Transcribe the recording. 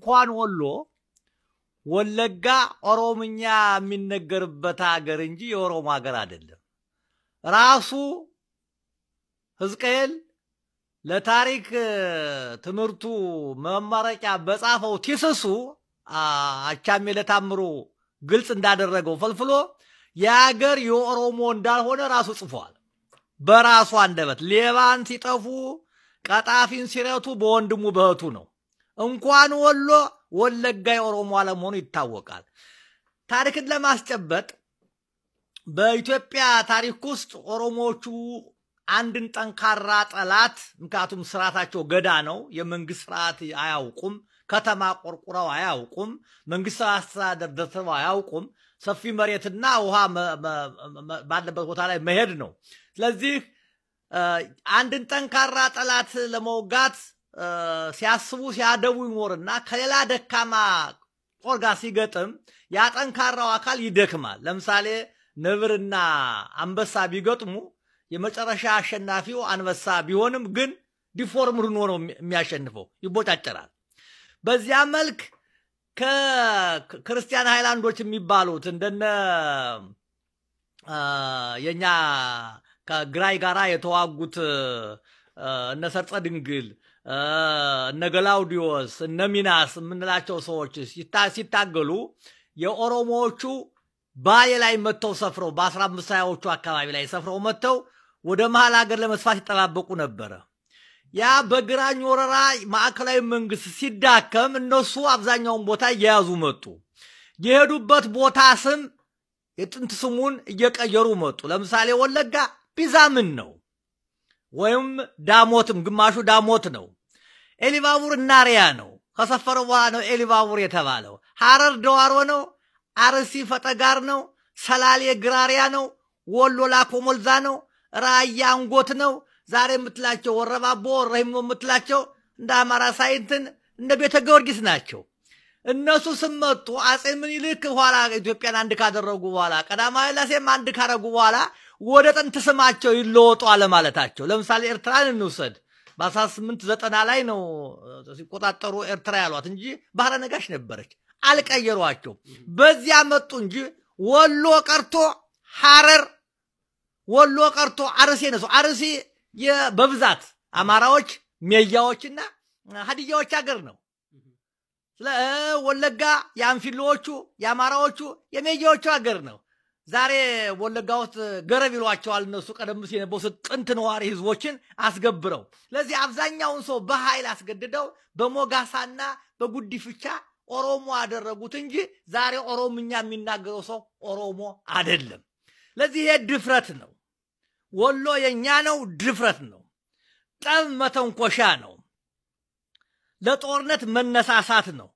እንኳን ወሎ ወለጋ ኦሮምኛ የሚነገርበት ሀገር እንጂ የኦሮሞ ሀገር አይደለም። ራሱ ሕዝቅኤል ለታሪክ ትምህርቱ መመረቂያ በጻፈው ቲስሱ አቻሜ ለታምሩ ግልጽ እንዳደረገው ፈልፍሎ የሀገር የኦሮሞ እንዳልሆነ ራሱ ጽፏል። በራሱ አንደበት ሌባን ሲጠፉ ቀጣፊን ሲረቱ በወንድሙ በእህቱ ነው። እንኳን ወሎ ወለጋ የኦሮሞ አለመሆኑ ይታወቃል። ታሪክን ለማስጨበጥ በኢትዮጵያ ታሪክ ውስጥ ኦሮሞዎቹ አንድን ጠንካራ ጠላት፣ ምክንያቱም ስርዓታቸው ገዳ ነው። የመንግስት ስርዓት አያውቁም። ከተማ ቆርቁረው አያውቁም። መንግስት አስተዳደር ደርሰው አያውቁም። ሰፊ መሬትና ውሃ ባለበት ቦታ ላይ መሄድ ነው። ስለዚህ አንድን ጠንካራ ጠላት ለመውጋት ሲያስቡ ሲያደቡ ይኖርና ከሌላ ደካማ ጦር ጋር ሲገጥም ያ ጠንካራው አካል ይደክማል። ለምሳሌ ነብርና አንበሳ ቢገጥሙ የመጨረሻ አሸናፊው አንበሳ ቢሆንም ግን deformed ሆኖ ነው የሚያሸንፈው፣ ይቦጫጨራል። በዚያ መልክ ከክርስቲያን ሃይላንዶች የሚባሉት እንደነ የኛ ከግራይ ጋራ የተዋጉት እነ ሰርጸ ድንግል እነ ገላውዲዮስ እነ ሚናስ የምንላቸው ሰዎች ሲታገሉ የኦሮሞዎቹ ባሌ ላይ መጥተው ሰፍረው በአስራ አምስት ሀያዎቹ አካባቢ ላይ ሰፍረው መጥተው ወደ መሀል ሀገር ለመስፋት ይጠባበቁ ነበረ። ያ በግራኝ ወረራ ማዕከላዊ መንግስት ሲዳከም እነሱ አብዛኛውን ቦታ እየያዙ መጡ። የሄዱበት ቦታ ስም የጥንት ስሙን እየቀየሩ መጡ። ለምሳሌ ወለጋ ቢዛምን ነው ወይም ዳሞትም ግማሹ ዳሞት ነው። ኤሊባቡር እናሪያ ነው። ከሰፈረ በኋላ ነው ኤሊባቡር የተባለው። ሐረር ደዋሮ ነው። አርሲ ፈጠጋር ነው። ሰላሌ ግራሪያ ነው። ወሎ ላኮ ሞልዛ ነው። ራያ አንጎት ነው። ዛሬ የምትላቸው ወረባቦ ወረሂሞ የምትላቸው እንደ አማራ ሳይንትን እንደ ቤተ ጊዮርጊስ ናቸው። እነሱ ስመጡ አጼ ምኒልክ ኋላ ኢትዮጵያን አንድ ካደረጉ በኋላ ቀዳማዊ ኃይለ ሥላሴም አንድ ካደረጉ በኋላ ወደ ጥንት ስማቸው ይለወጡ አለማለታቸው። ለምሳሌ ኤርትራን እንውሰድ። በ1890 ላይ ነው ሲቆጣጠሩ ኤርትራ ያሏት እንጂ ባህረ ነጋሽ ነበረች። አልቀየሯቸው። በዚያ መጡ እንጂ ወሎ ቀርቶ ሐረር፣ ወሎ ቀርቶ አርሲ ነሱ። አርሲ በብዛት አማራዎች፣ ሜያዎችና ሀዲያዎች ሀገር ነው። ወለጋ የአንፊሎዎቹ፣ የአማራዎቹ፣ የሜያዎቹ ሀገር ነው። ዛሬ ወለጋ ውስጥ ገረብ ይሏቸዋል እነሱ ቀደም ሲል የነበሩ ጥንት ነዋሪ ህዝቦችን አስገብረው። ስለዚህ አብዛኛውን ሰው በኃይል አስገድደው በሞጋሳና በጉዲፍቻ ኦሮሞ አደረጉት እንጂ ዛሬ ኦሮምኛ የሚናገረው ሰው ኦሮሞ አይደለም። ለዚህ ይሄ ድፍረት ነው። ወሎ የኛ ነው፣ ድፍረት ነው። ጠብ መተንኮሻ ነው። ለጦርነት መነሳሳት ነው።